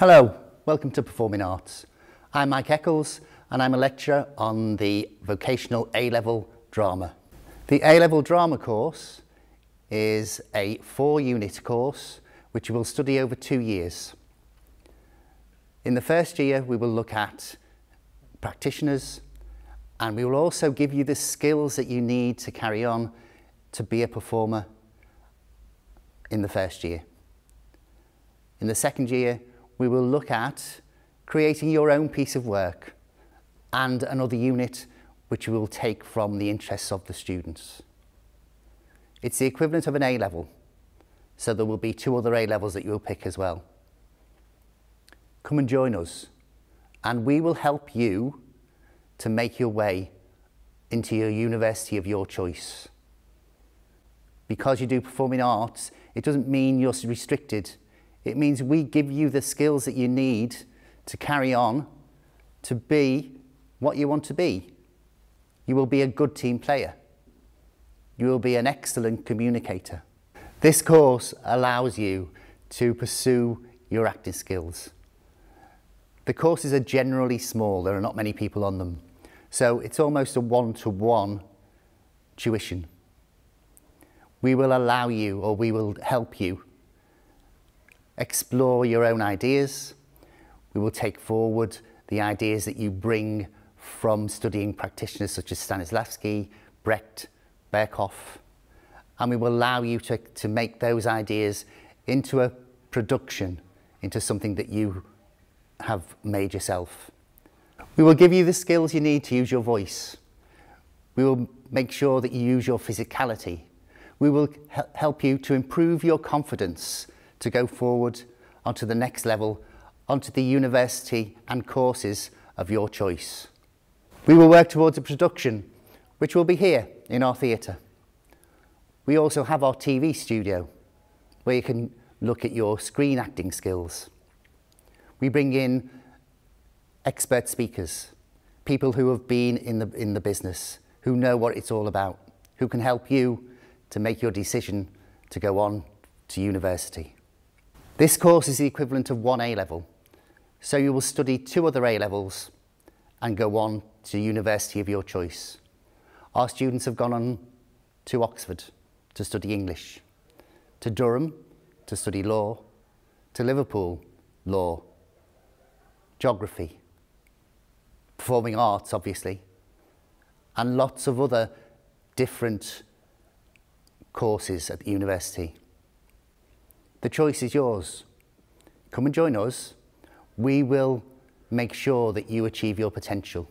Hello, welcome to Performing Arts. I'm Mike Eccles and I'm a lecturer on the vocational A-level drama. The A-level drama course is a four-unit course which you will study over two years. In the first year we will look at practitioners and we will also give you the skills that you need to carry on to be a performer in the first year. In the second year we will look at creating your own piece of work and another unit which we will take from the interests of the students. It's the equivalent of an A-level, so there will be two other A-levels that you will pick as well. Come and join us and we will help you to make your way into your university of your choice. Because you do performing arts, it doesn't mean you're restricted it means we give you the skills that you need to carry on to be what you want to be. You will be a good team player. You will be an excellent communicator. This course allows you to pursue your acting skills. The courses are generally small, there are not many people on them. So it's almost a one-to-one -one tuition. We will allow you or we will help you explore your own ideas. We will take forward the ideas that you bring from studying practitioners such as Stanislavski, Brecht, Berkoff, and we will allow you to, to make those ideas into a production, into something that you have made yourself. We will give you the skills you need to use your voice. We will make sure that you use your physicality. We will help you to improve your confidence to go forward onto the next level, onto the university and courses of your choice. We will work towards a production which will be here in our theatre. We also have our TV studio where you can look at your screen acting skills. We bring in expert speakers, people who have been in the, in the business, who know what it's all about, who can help you to make your decision to go on to university. This course is the equivalent of one A-level, so you will study two other A-levels and go on to university of your choice. Our students have gone on to Oxford to study English, to Durham to study law, to Liverpool, law, geography, performing arts, obviously, and lots of other different courses at the university. The choice is yours. Come and join us. We will make sure that you achieve your potential.